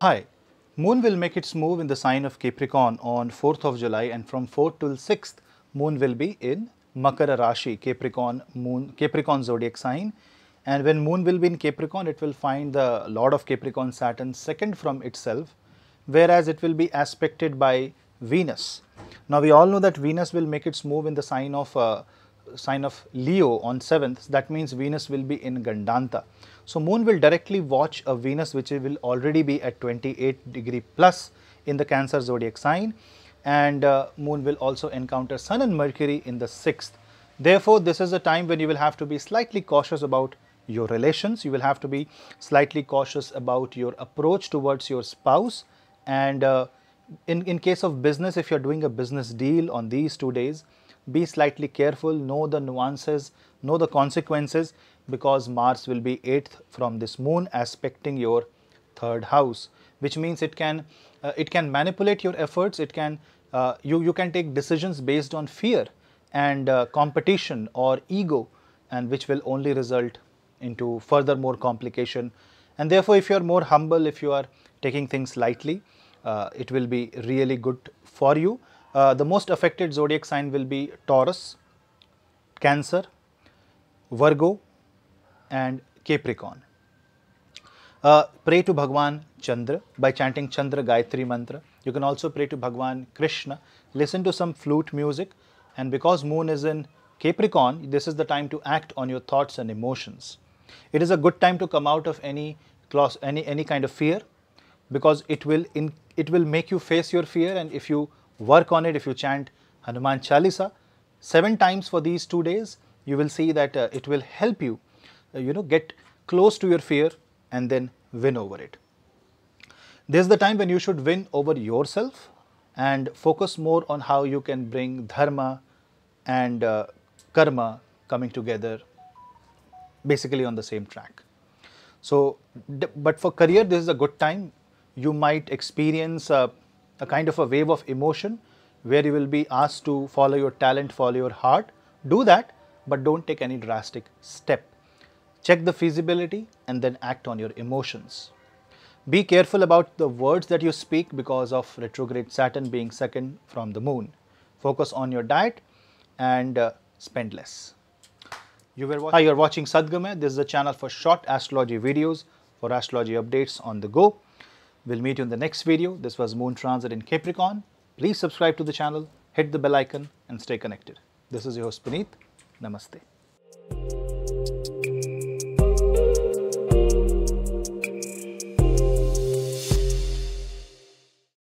Hi, Moon will make its move in the sign of Capricorn on 4th of July and from 4th till 6th, Moon will be in Makara Rashi, Capricorn Moon, Capricorn zodiac sign. And when Moon will be in Capricorn, it will find the Lord of Capricorn Saturn second from itself, whereas it will be aspected by Venus. Now we all know that Venus will make its move in the sign of uh, sign of Leo on 7th. That means Venus will be in Gandanta. So moon will directly watch a Venus which will already be at 28 degree plus in the Cancer zodiac sign and uh, moon will also encounter sun and mercury in the 6th. Therefore, this is a time when you will have to be slightly cautious about your relations. You will have to be slightly cautious about your approach towards your spouse and uh, in, in case of business, if you are doing a business deal on these two days, be slightly careful, know the nuances, know the consequences because Mars will be 8th from this moon aspecting your third house which means it can uh, it can manipulate your efforts it can uh, you you can take decisions based on fear and uh, competition or ego and which will only result into further more complication. And therefore if you are more humble if you are taking things lightly it will be really good for you uh, the most affected zodiac sign will be Taurus, Cancer, Virgo and Capricorn. Uh, pray to Bhagwan Chandra by chanting Chandra Gayatri mantra. You can also pray to Bhagwan Krishna, listen to some flute music and because moon is in Capricorn, this is the time to act on your thoughts and emotions. It is a good time to come out of any any, any kind of fear because it will, in, it will make you face your fear and if you work on it, if you chant Hanuman Chalisa seven times for these two days, you will see that uh, it will help you, uh, you know, get close to your fear and then win over it. This is the time when you should win over yourself and focus more on how you can bring dharma and uh, karma coming together basically on the same track. So, but for career, this is a good time. You might experience uh, a kind of a wave of emotion where you will be asked to follow your talent, follow your heart. Do that, but don't take any drastic step. Check the feasibility and then act on your emotions. Be careful about the words that you speak because of retrograde Saturn being second from the moon. Focus on your diet and uh, spend less. You were watching, Hi, you are watching Sadgamayah. This is a channel for short astrology videos for astrology updates on the go. We'll meet you in the next video. This was Moon Transit in Capricorn. Please subscribe to the channel, hit the bell icon and stay connected. This is your host Punneit. Namaste.